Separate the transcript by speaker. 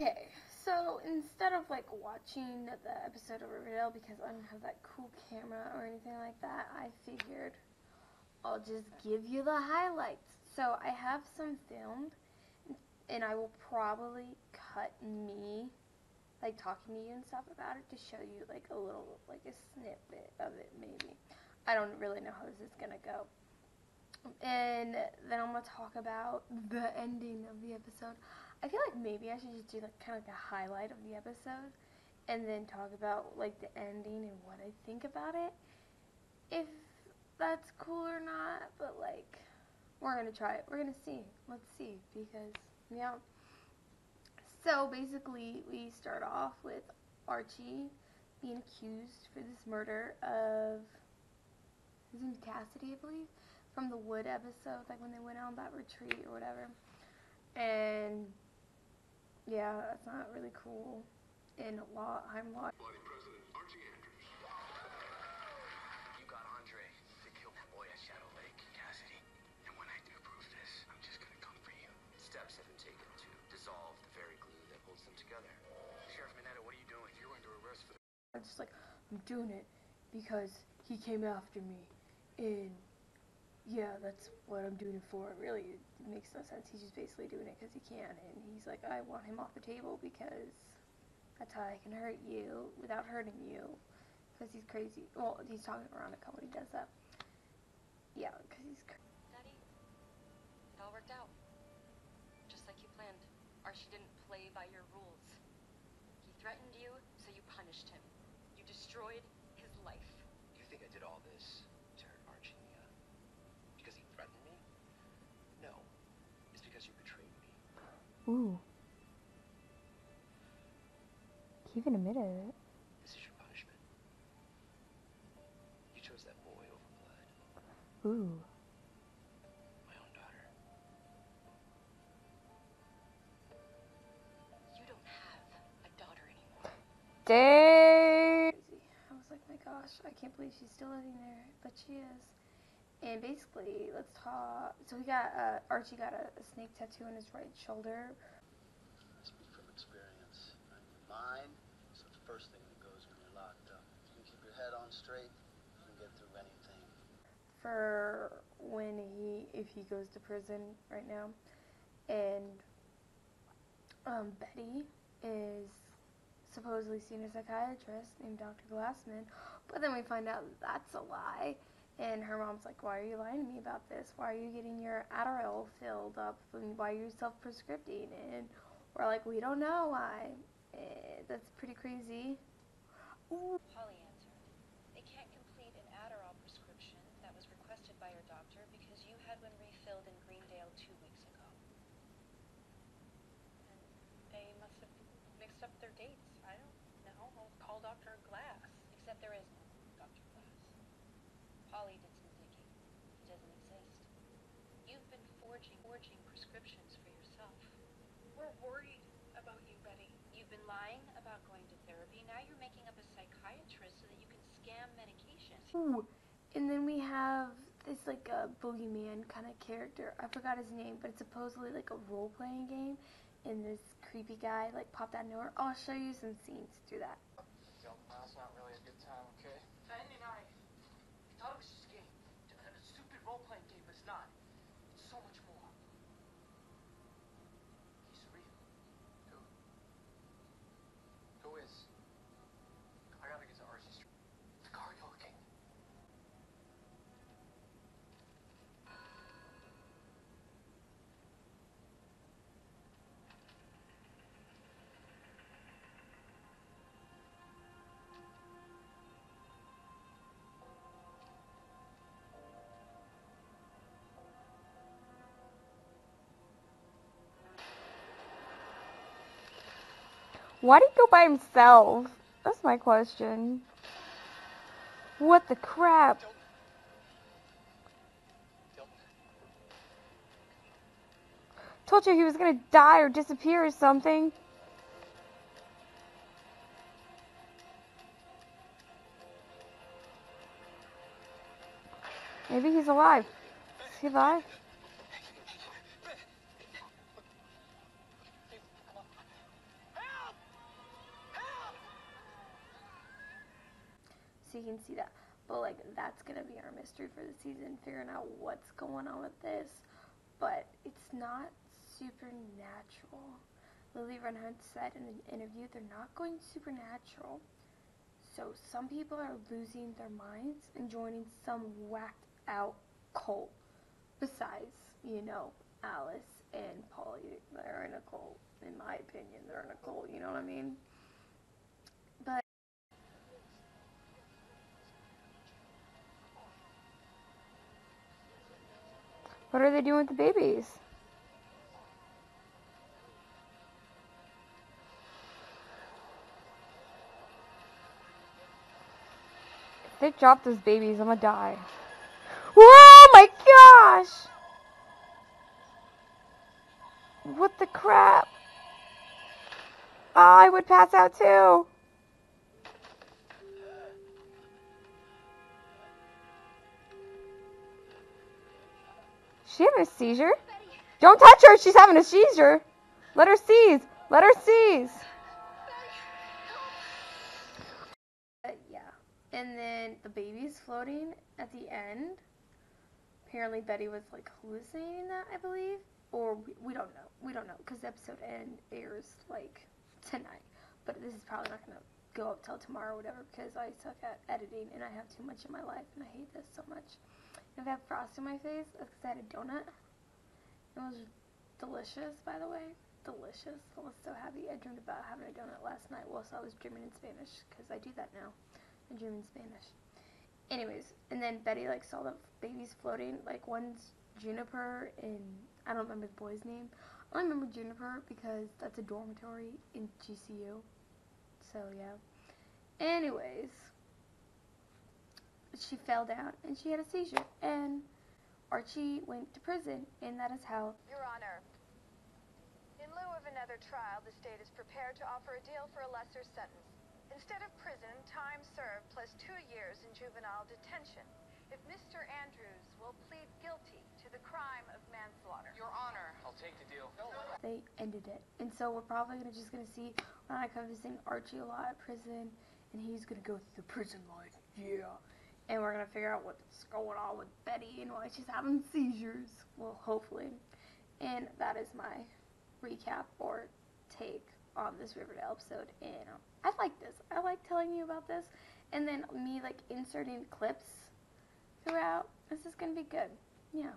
Speaker 1: Okay, so instead of like watching the episode of Riverdale because I don't have that cool camera or anything like that, I figured I'll just give you the highlights. So I have some filmed, and I will probably cut me like talking to you and stuff about it to show you like a little like a snippet of it maybe. I don't really know how this is gonna go. And then I'm gonna talk about the ending of the episode. I feel like maybe I should just do like kind of like a highlight of the episode and then talk about like the ending and what I think about it. If that's cool or not, but like we're gonna try it. We're gonna see. Let's see because yeah. So basically, we start off with Archie being accused for this murder of his name Cassidy, I believe, from the Wood episode, like when they went on that retreat or whatever. And yeah, that's not really cool. And a lot, I'm lot.
Speaker 2: Body President Archie Andrews.
Speaker 3: You got Andre to kill that boy at Shadow Lake, Cassidy. And when I do prove this, I'm just gonna come for you. Steps have been taken to dissolve the very glue that holds them together. Sheriff Minetta, what are you doing? You're under arrest for the
Speaker 1: I'm just like, I'm doing it because he came after me. And yeah, that's what I'm doing it for. Really, it makes no sense. He's just basically doing it because he can. And he's like, I want him off the table because that's how I can hurt you without hurting you. Because he's crazy. Well, he's talking to Veronica when he does that. Yeah, because he's crazy.
Speaker 4: Daddy, it all worked out. Just like you planned. Archie didn't play by your rules. He threatened you, so you punished him. You destroyed his life.
Speaker 3: You think I did all this to hurt Archie, Mia? Because he threatened me? No. It's because you betrayed me.
Speaker 1: Ooh. He even admitted it.
Speaker 3: This is your punishment. You chose that boy over blood.
Speaker 1: Ooh.
Speaker 3: My own daughter.
Speaker 4: You don't have a daughter anymore.
Speaker 1: Dang. I was like, my gosh, I can't believe she's still living there, but she is. And basically, let's talk. So we got uh, Archie got a, a snake tattoo on his right shoulder.
Speaker 5: Speak from experience. Right? Your mind is the first thing that goes when you're locked up. If you can keep your head on straight, you can get through anything.
Speaker 1: for when he if he goes to prison right now and um, Betty is supposedly seeing a psychiatrist named Dr. Glassman but then we find out that's a lie and her mom's like why are you lying to me about this why are you getting your Adderall filled up and why are you self-prescribing and we're like we don't know why eh, that's pretty crazy Ooh.
Speaker 6: Polly answered. They can't complete an Adderall prescription that was requested by your doctor because you had one refilled in Greendale two weeks ago. And they must have mixed up their dates. I don't know. I'll call Dr. Glass. Except there is no Dr. Glass. Polly did some digging. He doesn't exist. You've been forging, forging prescriptions for yourself. We're worried about you, Betty. You've been lying about going to therapy. Now you're making up a psychiatrist so that you can scam medications.
Speaker 1: Ooh. And then we have this like a boogeyman kind of character. I forgot his name, but it's supposedly like a role playing game. And this creepy guy like popped out of nowhere. I'll show you some scenes through that.
Speaker 3: 가져가지고.
Speaker 1: Why did he go by himself? That's my question. What the crap? Told you he was gonna die or disappear or something. Maybe he's alive. Is he alive? Can see that. But like that's gonna be our mystery for the season, figuring out what's going on with this. But it's not supernatural. Lili Reinhart said in an interview they're not going supernatural. So some people are losing their minds and joining some whacked out cult. Besides, you know, Alice and Polly, they're in a cult. In my opinion, they're in a cult. You know what I mean? What are they doing with the babies? If they drop those babies, I'm gonna die. Whoa, my gosh! What the crap? Oh, I would pass out too. She having a seizure? Don't touch her. She's having a seizure. Let her seize. Let her seize. Yeah. And then the baby's floating at the end. Apparently Betty was like hallucinating that, I believe. Or we, we don't know. We don't know because the episode end airs like tonight. But this is probably not gonna go up till tomorrow or whatever because I suck at editing and I have too much in my life and I hate this so much. I have frost in my face, because I had a donut. It was delicious, by the way. Delicious. I was so happy. I dreamed about having a donut last night whilst I was dreaming in Spanish because I do that now. I dream in Spanish. Anyways, and then Betty like saw the babies floating. Like one's Juniper and I don't remember the boy's name. I only remember Juniper because that's a dormitory in GCU. So yeah. Anyways, she fell down and she had a seizure and Archie went to prison and that is how
Speaker 7: Your Honor, in lieu of another trial, the state is prepared to offer a deal for a lesser sentence. Instead of prison, time served plus two years in juvenile detention. If Mr. Andrews will plead guilty to the crime of manslaughter.
Speaker 3: Your Honor, I'll take the deal.
Speaker 1: they ended it. And so we're probably gonna just gonna see Monica visiting Archie a lot at prison and he's gonna go through the prison life. Yeah. And we're gonna figure out what's going on with Betty and why she's having seizures. Well, hopefully. And that is my recap or take on this Riverdale episode. And um, I like this. I like telling you about this. And then me like inserting clips throughout. This is gonna be good. Yeah.